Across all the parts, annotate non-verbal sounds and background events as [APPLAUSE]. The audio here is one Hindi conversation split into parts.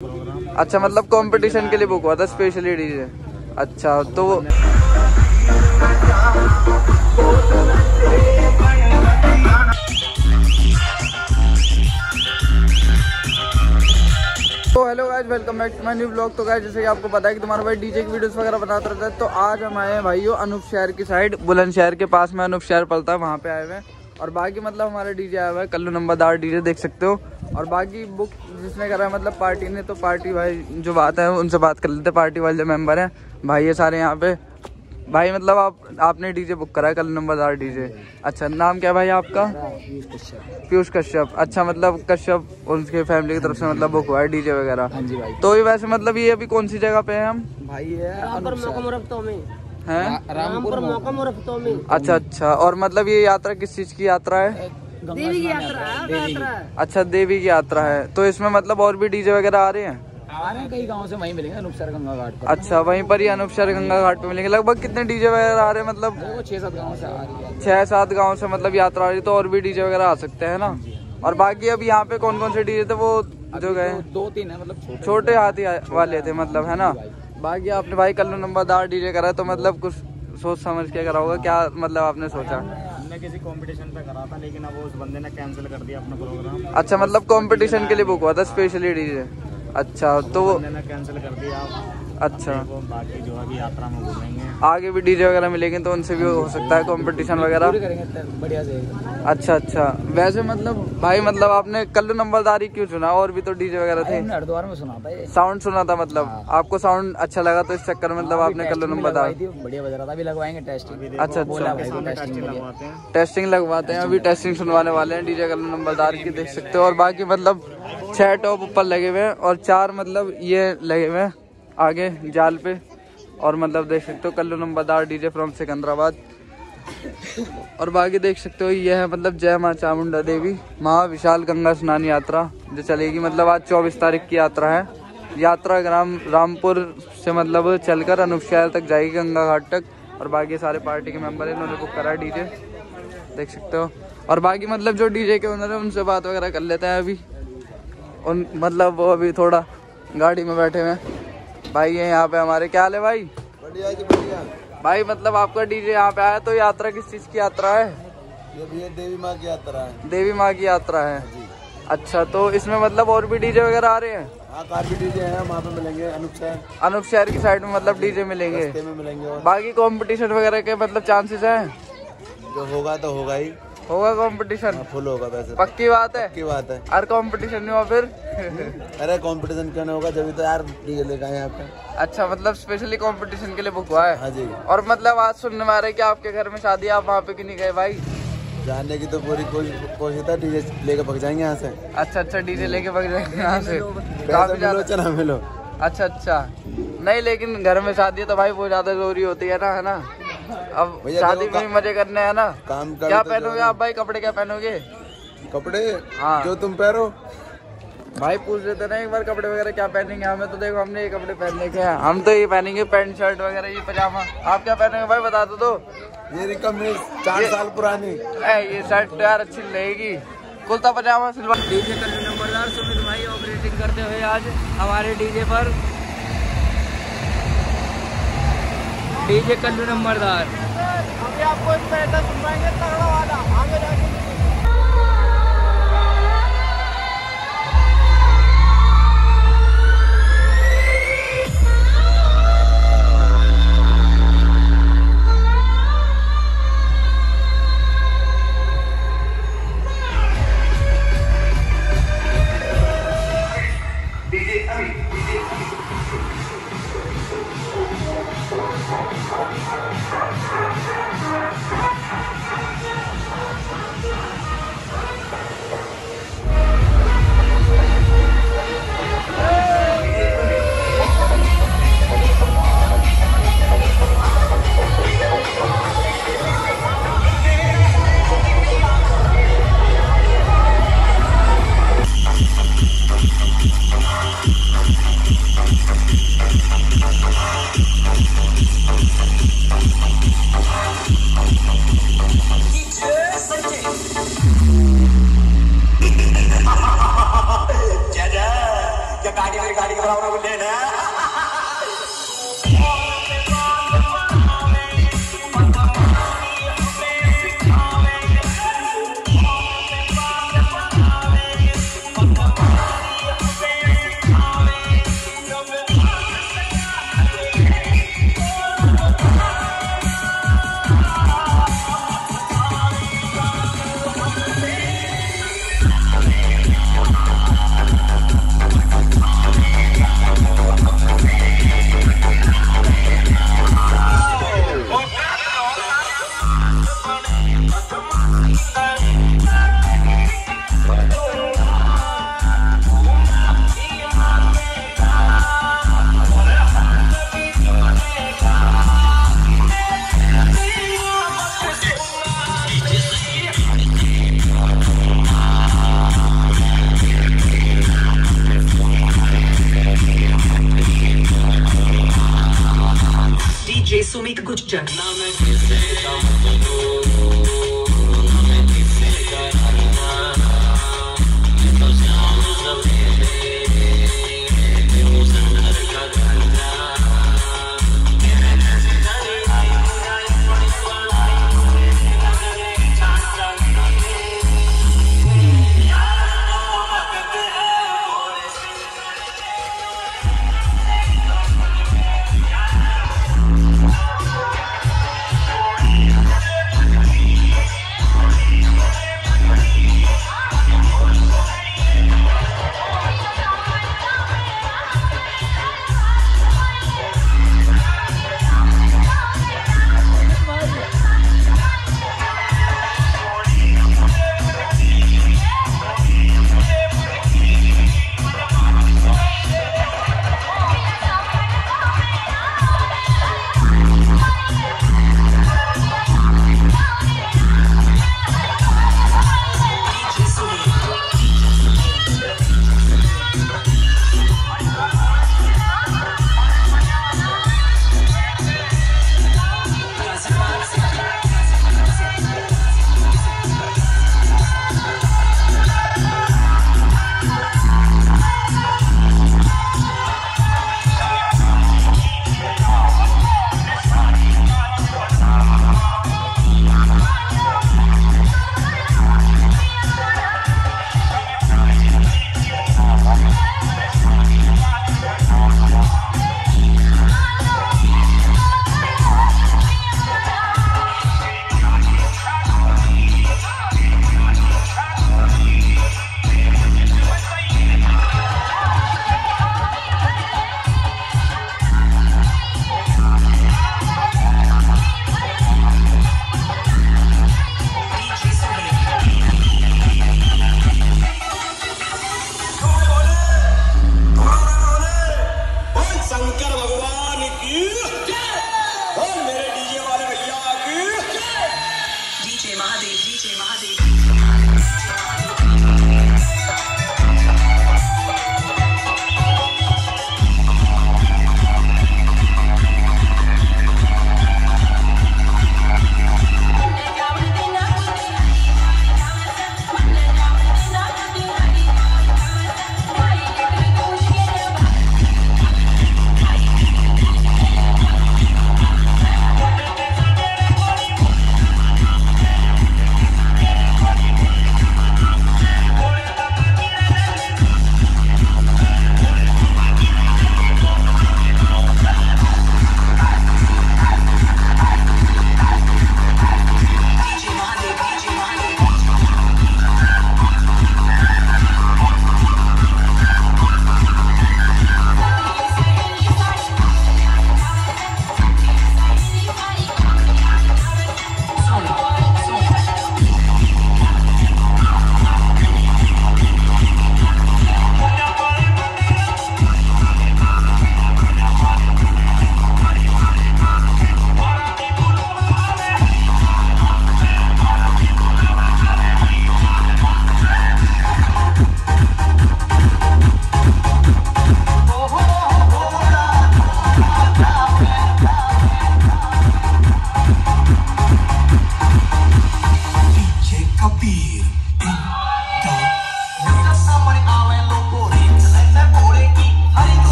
अच्छा मतलब कंपटीशन के लिए बुक हुआ था स्पेशली डीजे अच्छा तो तो hello guys welcome back to my new blog तो गाइज़ जैसे कि आपको पता है कि तुम्हारा भाई डीजे की वीडियोस वगैरह बनाता रहता है तो आज हम आए हैं भाइयों अनूप शहर की साइड बुलंदशहर के पास में अनूप शहर पलता है वहाँ पे आए हुए हैं। और बाकी मतलब हमारा डीजे आया हुआ है, कल्लू नंबरदार डीजे देख सकते हो। और बाकी बुक जिसने करा है मतलब पार्टी ने तो पार्टी भाई जो बात है उनसे बात कर लेते हैं पार्टी वाले जो मेंबर हैं। भाई ये सारे यहाँ पे भाई मतलब आप आपने डीजे बुक करा है कल नंबरदार डीजे अच्छा नाम क्या भाई आपका? पीयूष कश्यप। अच्छा मतलब कश्यप उनके फैमिली की तरफ़ से मतलब बुक हुआ है डीजे वगैरह। हाँ भाई। तो ये वैसे मतलब ये अभी कौन सी जगह पे है हम? भाई है रामपुर हैं मोकम अच्छा अच्छा। और मतलब ये यात्रा किस चीज़ की यात्रा है? देवी की यात्रा है है अच्छा देवी की यात्रा है। तो इसमें मतलब और भी डीजे वगैरह आ रहे हैं? आ रहे हैं कई गाँव से वहीं मिलेंगे अनुपसर गंगा घाट पर। अच्छा वहीं पर ही अनुपसर गंगा घाट पे मिलेंगे। लगभग कितने डीजे वगैरह आ रहे हैं मतलब? छह सात गाँव से आ रही है छह सात गाँव से मतलब यात्रा आ रही है तो और भी डीजे वगैरह आ सकते हैं ना? और बाकी अब यहाँ पे कौन कौन से डीजे थे वो जो गए? तो दो तीन है मतलब छोटे। छोटे हाथी वाले थे मतलब है ना? बाकी आपने भाई कल्लू नंबरदार डीजे करा तो मतलब कुछ सोच समझ के करा होगा क्या मतलब आपने सोचा? किसी कंपटीशन पे करा था लेकिन अब उस बंदे ने कैंसिल कर दिया अपना प्रोग्राम अच्छा मतलब कंपटीशन के लिए बुक हुआ था स्पेशली डीजे अच्छा तो वो कैंसिल कर दिया। अच्छा। बाकी जो अभी यात्रा में घूमेंगे। आगे भी डीजे वगैरह मिलेंगे तो उनसे भी हो सकता है कंपटीशन वगैरह। बढ़िया से। अच्छा अच्छा। वैसे मतलब भाई मतलब आपने कल्लू नंबरदारी क्यों चुना और भी तो डीजे वगैरह थे। हरिद्वार में सुना था साउंड सुना था मतलब। आपको साउंड अच्छा लगा तो इस चक्कर में मतलब आपने कल्लू टेस्टिंग भी नंबरदार लगवाई थी, बढ़िया बज रहा था। अभी लगवाएँगे टेस्टिंग अच्छा अच्छा। टेस्टिंग लगवाते हैं। टेस्टिंग लगवाते हैं अभी टेस्टिंग सुनवाने वाले हैं डीजे कल नंबरदार की देख सकते हो। और बाकी मतलब छह टॉप ऊपर लगे हुए हैं और चार मतलब ये लगे हुए हैं। आगे, जाल पे। और मतलब देख सकते हो, कल्लू नंबरदार डीजे फ्रॉम सिकंदराबाद। और बाकी देख सकते हो, ये है मतलब जय माँ चामुंडा देवी महा विशाल गंगा स्नान यात्रा, जो चलेगी मतलब आज चौबीस तारीख की यात्रा है। यात्रा ग्राम, रामपुर से मतलब चलकर अनुपशहर तक जाएगी गंगा घाट तक। और बाकी सारे पार्टी के मेंबर हैं, इन्होंने बुक करा डीजे। देख सकते हो। और बाकी मतलब जो डीजे के ओनर है, उनसे बात वगैरह कर लेते हैं अभी। उन मतलब वो अभी थोड़ा गाड़ी में बैठे हुए हैं। भाई ये यहाँ पे हमारे क्या हाल है भाई? बढ़िया जी बढ़िया। भाई मतलब आपका डीजे यहाँ पे आया तो यात्रा किस चीज़ की यात्रा है? ये भी देवी माँ की यात्रा है। देवी माँ की यात्रा है। अच्छा तो इसमें मतलब और भी डीजे वगैरह आ रहे हैं? हाँ काफ़ी डीजे हैं वहाँ पे मिलेंगे अनूप शहर अनूप शहर की साइड में मतलब डीजे मिलेंगे। में मिलेंगे और। बाकी कंपटीशन वगैरह के मतलब चांसेस हैं? जो होगा तो होगा ही। होगा कंपटीशन हाँ, फुल होगा वैसे तो। पक्की बात है। की बात है। हर कंपटीशन नहीं हुआ फिर। [LAUGHS] अरे कंपटीशन क्यों नहीं होगा? जब तो यार डीजे लेकर आए यहाँ पे अच्छा मतलब स्पेशली कंपटीशन के लिए बुक हुआ है? हाँ जी। और मतलब आज सुनने में आ रहे है कि आपके घर में शादी आप वहाँ पे क्यों नहीं गए भाई? जाने की तो पूरी कोशिश था डीजे लेके पक जाएँगे यहाँ से। अच्छा अच्छा डीजे लेके भाग जाएँगे यहाँ से। काफ़ी ज़्यादा। मिलो। अच्छा अच्छा। नहीं लेकिन घर में शादी है तो भाई वो ज़्यादा ज़रूरी होती है ना है ना? अब [LAUGHS] शादी में भी मज़े करने है ना? काम का क्या तो पहनोगे आप भाई कपड़े क्या पहनोगे? कपड़े हाँ। जो तुम पहनो। भाई पूछ लेते ना एक बार कपड़े वगैरह क्या पहनेंगे? हमें तो देखो हमने ये कपड़े पहनने के हैं। हम तो ये पहनेंगे पैंट शर्ट वगैरह ये पजामा। आप क्या पहनेंगे भाई बता दो तो। ये रिकम है चार साल पुरानी। ए, ये शर्ट तो यार अच्छी लगेगी। कुर्ता पजामा सिलवा डीजे नंबरदार सुमित भाई ऑपरेटिंग करते हुए आज हमारे डीजे पर डीजे कल्लू नंबरदार। अभी आपको इस पे सुनवाएँगे तगड़ा वाला। आगे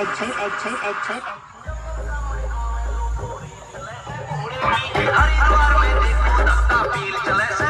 अच्छा अच्छा अच्छा हरिद्वार में देखो दत्ता पीर चले से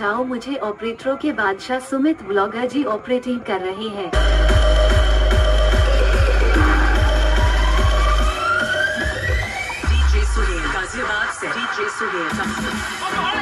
बचाओ मुझे ऑपरेटरों के बादशाह सुमित ब्लॉगर जी ऑपरेटिंग कर रहे हैं। DJ Suhail,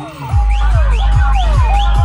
やったー!